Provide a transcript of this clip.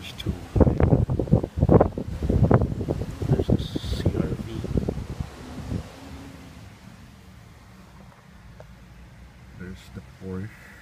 just too. There's a CRV. There's the Porsche.